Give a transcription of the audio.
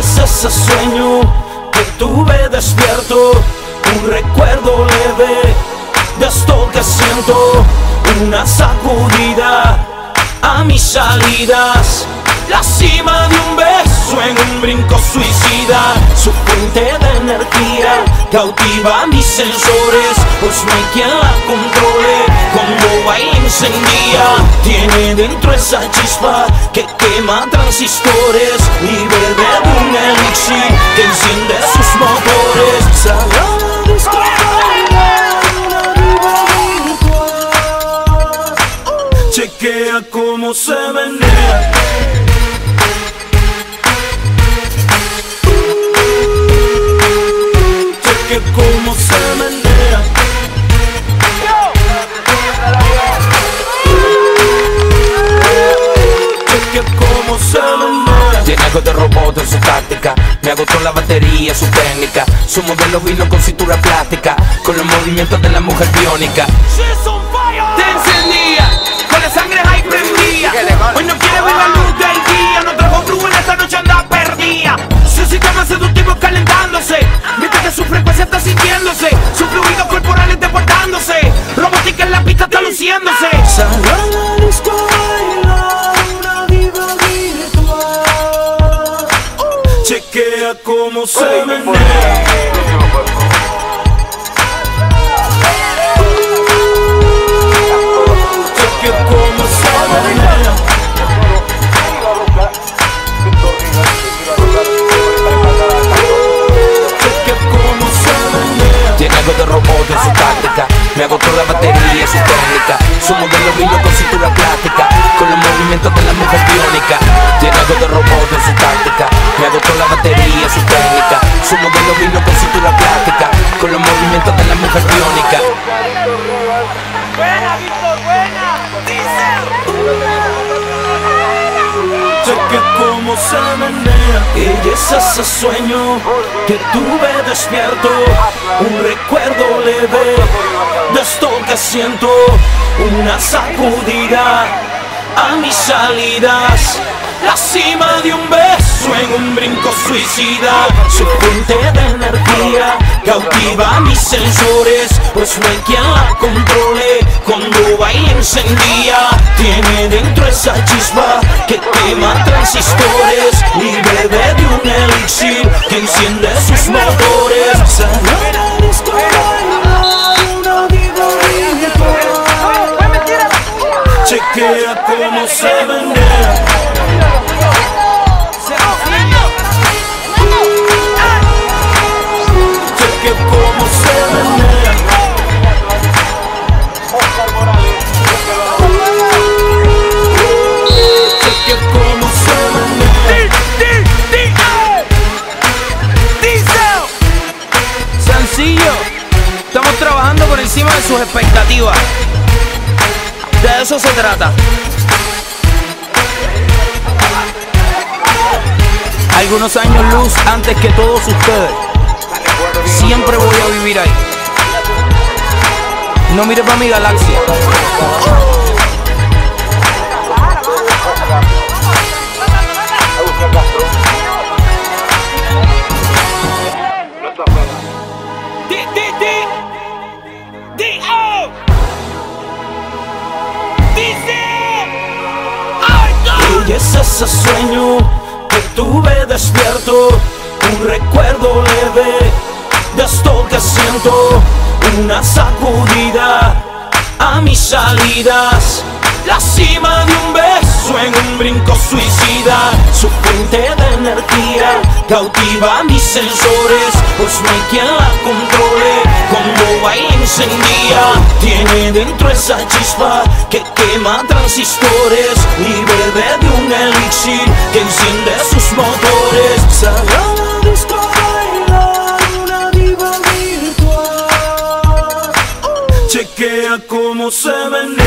es ese sueño que tuve despierto, un recuerdo leve de esto que siento, una sacudida a mis salidas, la cima de un beso en un brinco suicida, su fuente de energía cautiva mis sensores, pues no hay quien la controle, cuando baila encendía, tiene dentro esa chispa que quema transistores y bebe de un elixir que enciende sus motores. Chequea cómo se menea. Algo de robot en su táctica. Me agotó la batería, su técnica. Su modelo vino con cintura plástica Con los movimientos de la mujer biónica. She's on fire. Te encendía, con la sangre ahí prendía Chequea cómo se menea. Chequea cómo se menea. Chequea cómo se menea. Algo de robot en su táctica Me agotó la batería, su técnica Su modelo vino con cintura plástica movimientos de la mujer biónica. Tiene algo de robot en su táctica. Me agotó la batería, su técnica. Su modelo vino con cintura plástica. Con los movimientos de la mujer biónica. Cheque cómo se menea Ella es ese sueño que tuve despierto. Un recuerdo leve de esto que siento. Una sacudida a mis salidas La cima de un beso en un brinco suicida. Su fuente de energía cautiva mis sensores Pues no hay quien la controle. Cuando baila encendía Tiene dentro esa chispa que quema transistores. Bebe de un elixir que enciende Cómo se menea Chequea cómo se cómo se Sencillo, estamos trabajando por encima de sus expectativas. De eso se trata. Algunos años luz antes que todos ustedes. Siempre voy a vivir ahí. No mires para mi galaxia. Es ese sueño que tuve despierto Un recuerdo leve de esto que siento Una sacudida a mis salidas. La cima de un beso en un brinco suicida. Su fuente de energía cautiva mis sensores. Pues no hay quien la controle encendía Tiene dentro esa chispa que quema transistores Y bebe de un elixir que enciende sus motores. Sale a la disco a bailar una diva virtual. Chequea cómo se menea